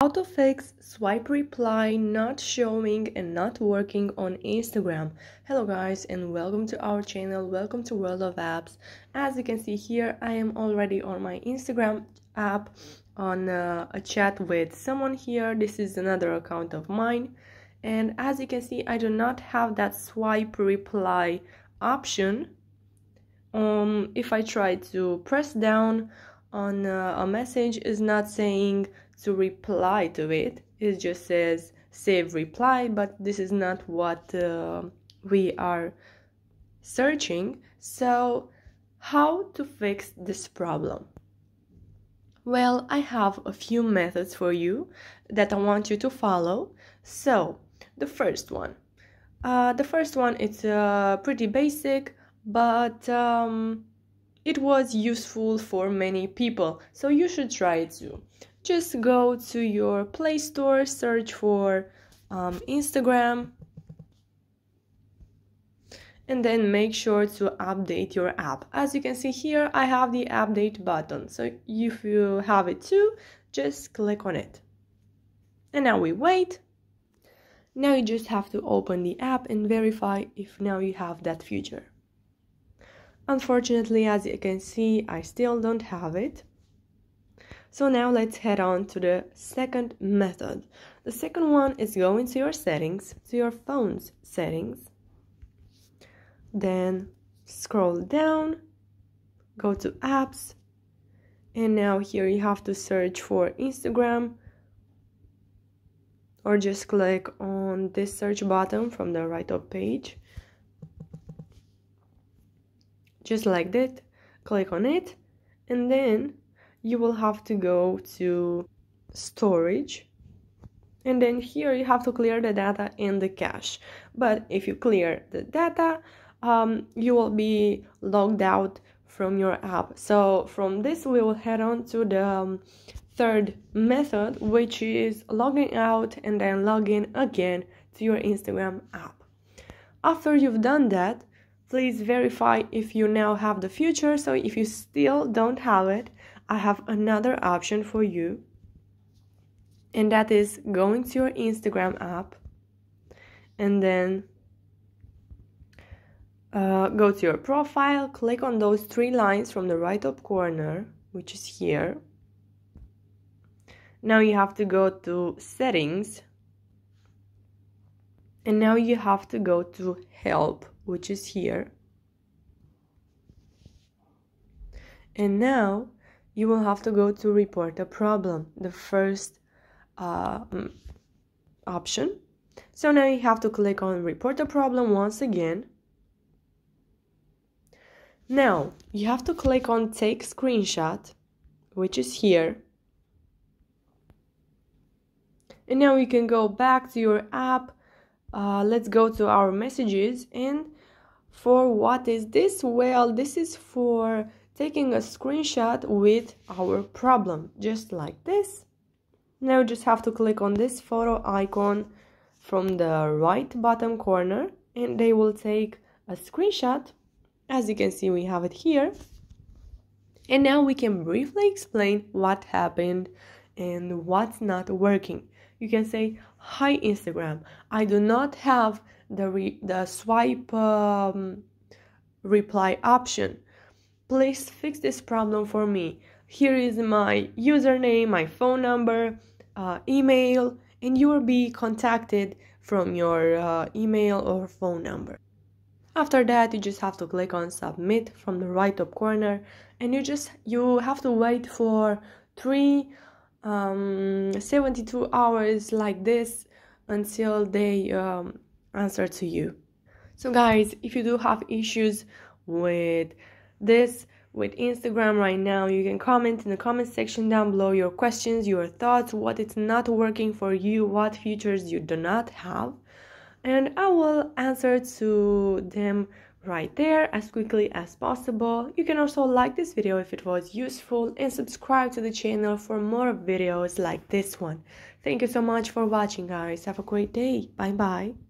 How to fix swipe reply not showing and not working on Instagram. Hello guys and welcome to our channel. Welcome to World of Apps. As you can see here, I am already on my Instagram app on uh, a chat with someone here. This is another account of mine. And as you can see, I do not have that swipe reply option. Um, if I try to press down on uh, a message is not saying to reply to it. It just says save reply but this is not what uh, we are searching. So how to fix this problem? Well i have a few methods for you that i want you to follow. So the first one. Uh, the first one it's uh, pretty basic but um, it was useful for many people, so you should try it too. Just go to your Play Store, search for um, Instagram, and then make sure to update your app. As you can see here, I have the update button. So if you have it too, just click on it. And now we wait. Now you just have to open the app and verify if now you have that feature. Unfortunately, as you can see, I still don't have it. So now let's head on to the second method. The second one is go into your settings, to your phone's settings. Then scroll down, go to apps, and now here you have to search for Instagram or just click on this search button from the right of page just like that click on it and then you will have to go to storage and then here you have to clear the data in the cache. But if you clear the data um, you will be logged out from your app. So from this we will head on to the um, third method which is logging out and then logging again to your instagram app. After you've done that please verify if you now have the future. So if you still don't have it i have another option for you. And that is going to your instagram app and then uh, go to your profile click on those three lines from the right top corner which is here. Now you have to go to settings and now you have to go to help which is here. And now you will have to go to report a problem, the first uh, mm, option. So now you have to click on report a problem once again. Now you have to click on take screenshot, which is here. And now you can go back to your app. Uh, let's go to our messages and for what is this? Well, this is for taking a screenshot with our problem, just like this. Now just have to click on this photo icon from the right bottom corner and they will take a screenshot. As you can see, we have it here. And now we can briefly explain what happened and what's not working. You can say, Hi Instagram, I do not have the, re- the swipe um, reply option. Please fix this problem for me. Here is my username, my phone number, uh, email, and you will be contacted from your uh, email or phone number. After that, you just have to click on submit from the right top corner, and you just you have to wait for three um, 72 hours like this until they um, answer to you. So, guys, if you do have issues with this, with Instagram right now, you can comment in the comment section down below your questions, your thoughts, what it's not working for you, what features you do not have, and I will answer to them right there as quickly as possible. You can also like this video if it was useful and subscribe to the channel for more videos like this one. Thank you so much for watching guys. Have a great day. Bye bye.